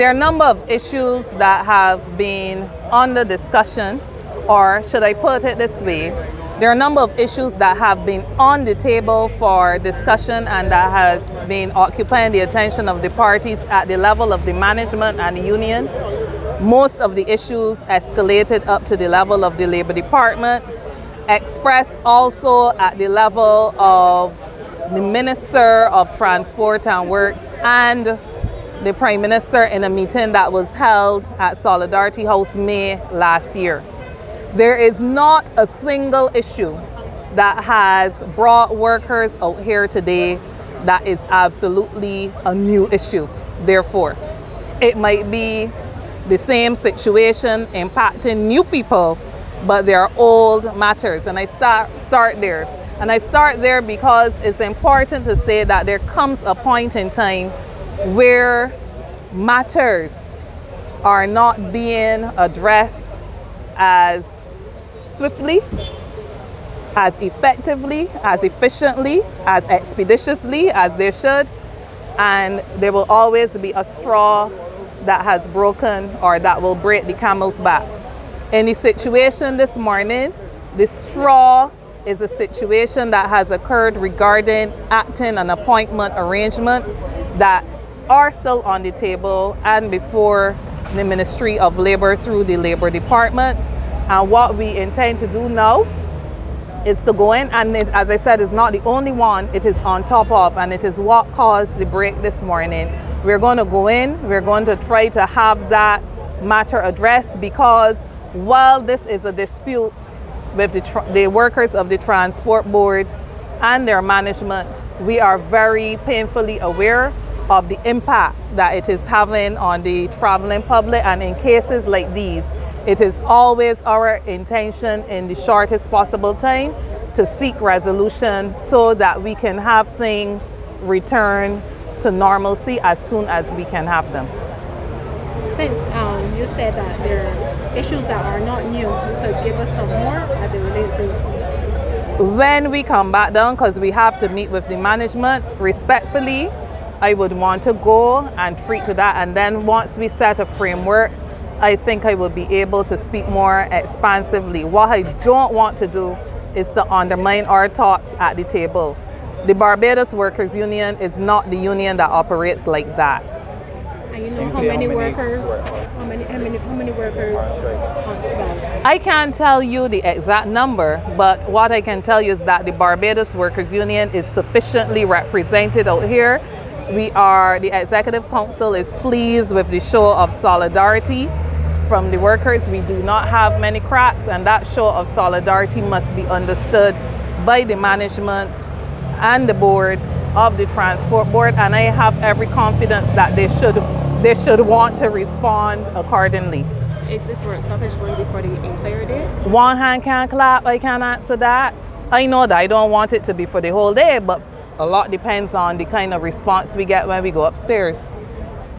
There are a number of issues that have been under discussion, or should I put it this way? There are a number of issues that have been on the table for discussion and that has been occupying the attention of the parties at the level of the management and the union. Most of the issues escalated up to the level of the Labor Department, expressed also at the level of the Minister of Transport and Works and the Prime Minister in a meeting that was held at Solidarity House May last year. There is not a single issue that has brought workers out here today that is absolutely a new issue. Therefore, it might be the same situation impacting new people, but they are old matters. And I start, start there. And I start there because it's important to say that there comes a point in time where matters are not being addressed as swiftly, as effectively, as efficiently, as expeditiously as they should. And there will always be a straw that has broken or that will break the camel's back. In the situation this morning, the straw is a situation that has occurred regarding acting and appointment arrangements that are still on the table and before the Ministry of Labor through the Labor Department. And what we intend to do now is to go in and it, as I said, it's not the only one, it is on top of and it is what caused the break this morning. We're going to go in, we're going to try to have that matter addressed because while this is a dispute with the, the workers of the transport board and their management, we are very painfully aware of the impact that it is having on the traveling public and in cases like these, it is always our intention in the shortest possible time to seek resolution so that we can have things return to normalcy as soon as we can have them. Since um, you said that there are issues that are not new, you could give us some more as it relates to when we come back down, because we have to meet with the management respectfully, I would want to go and treat to that. And then once we set a framework I think I will be able to speak more expansively. What I don't want to do is to undermine our talks at the table. The Barbados Workers Union is not the union that operates like that. And you know how many workers, how many, how many, how many workers I can't tell you the exact number, but what I can tell you is that the Barbados Workers Union is sufficiently represented out here. We are, the Executive Council is pleased with the show of solidarity from the workers. We do not have many cracks and that show of solidarity must be understood by the management and the board of the transport board and I have every confidence that they should they should want to respond accordingly. Is this work stoppage going to be for the entire day? One hand can't clap, I can't answer that. I know that I don't want it to be for the whole day, but a lot depends on the kind of response we get when we go upstairs.